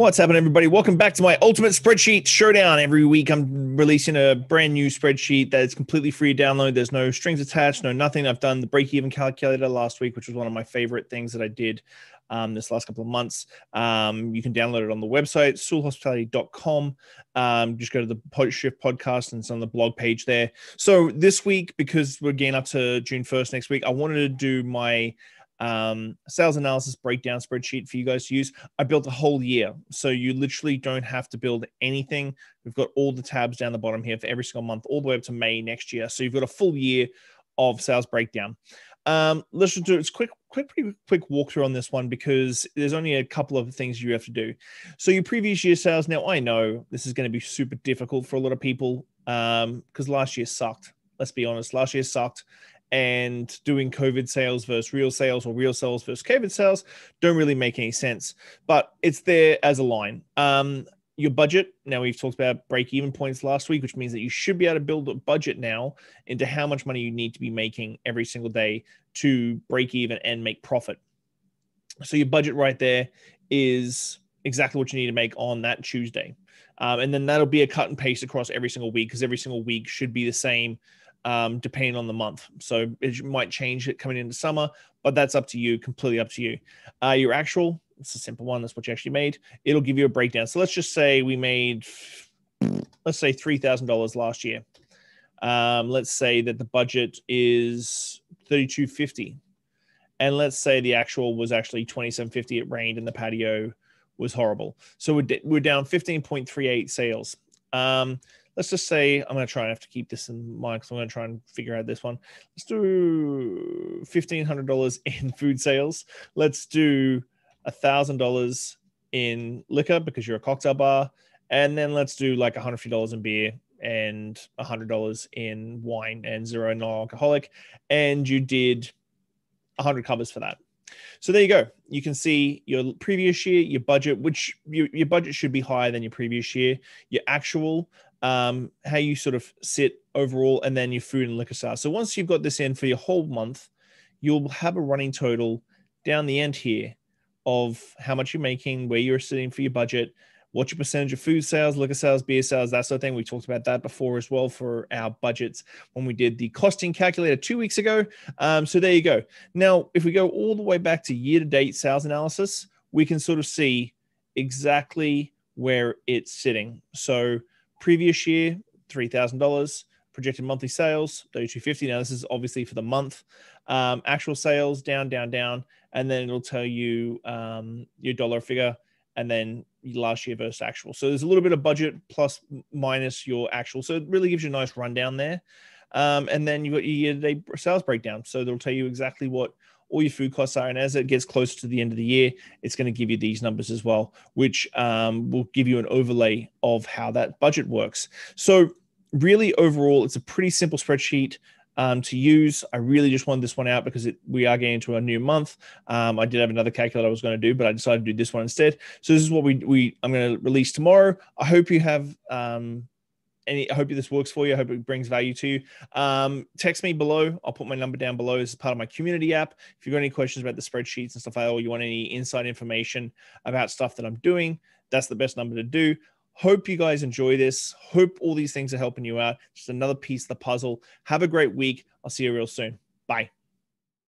What's happening, everybody? Welcome back to my Ultimate Spreadsheet Showdown. Every week, I'm releasing a brand new spreadsheet that is completely free to download. There's no strings attached, no nothing. I've done the break even calculator last week, which was one of my favorite things that I did um, this last couple of months. Um, you can download it on the website, soolehospitality.com. Um, just go to the Shift podcast and it's on the blog page there. So this week, because we're getting up to June 1st next week, I wanted to do my um, sales analysis breakdown spreadsheet for you guys to use. I built a whole year. So you literally don't have to build anything. We've got all the tabs down the bottom here for every single month, all the way up to May next year. So you've got a full year of sales breakdown. Um, let's just do it. It's quick, quick, pretty quick walkthrough on this one because there's only a couple of things you have to do. So your previous year sales. Now I know this is going to be super difficult for a lot of people um, because last year sucked. Let's be honest. Last year sucked, and doing COVID sales versus real sales or real sales versus COVID sales don't really make any sense. But it's there as a line. Um, your budget. Now we've talked about break even points last week, which means that you should be able to build a budget now into how much money you need to be making every single day to break even and make profit. So your budget right there is exactly what you need to make on that Tuesday. Um, and then that'll be a cut and paste across every single week because every single week should be the same um, depending on the month. So it might change it coming into summer, but that's up to you, completely up to you. Uh, your actual, it's a simple one. That's what you actually made. It'll give you a breakdown. So let's just say we made, let's say $3,000 last year. Um, let's say that the budget is 3250 and let's say the actual was actually 2750 it rained and the patio was horrible so we're, we're down 15.38 sales um, let's just say I'm going to try and have to keep this in mind because I'm going to try and figure out this one. Let's do fifteen hundred dollars in food sales. Let's do thousand dollars in liquor because you're a cocktail bar, and then let's do like a hundred fifty dollars in beer and hundred dollars in wine and zero non-alcoholic, and you did hundred covers for that. So there you go. You can see your previous year, your budget, which your budget should be higher than your previous year, your actual, um, how you sort of sit overall, and then your food and liquor sales. So once you've got this in for your whole month, you'll have a running total down the end here of how much you're making, where you're sitting for your budget, what's your percentage of food sales, liquor sales, beer sales, that sort of thing. We talked about that before as well for our budgets when we did the costing calculator two weeks ago. Um, so there you go. Now, if we go all the way back to year to date sales analysis, we can sort of see exactly where it's sitting. So previous year, $3,000. Projected monthly sales, 3250. Now, this is obviously for the month. Um, actual sales down, down, down. And then it'll tell you um, your dollar figure and then last year versus actual. So there's a little bit of budget plus minus your actual. So it really gives you a nice rundown there. Um, and then you've got your year to day sales breakdown. So they'll tell you exactly what all your food costs are. And as it gets closer to the end of the year, it's going to give you these numbers as well, which um, will give you an overlay of how that budget works. So, really, overall, it's a pretty simple spreadsheet um, to use. I really just wanted this one out because it, we are getting into a new month. Um, I did have another calculator I was going to do, but I decided to do this one instead. So this is what we we I'm going to release tomorrow. I hope you have um, any. I hope this works for you. I hope it brings value to you. Um, text me below. I'll put my number down below. Is part of my community app. If you've got any questions about the spreadsheets and stuff like that, or you want any inside information about stuff that I'm doing, that's the best number to do. Hope you guys enjoy this. Hope all these things are helping you out. Just another piece of the puzzle. Have a great week. I'll see you real soon. Bye.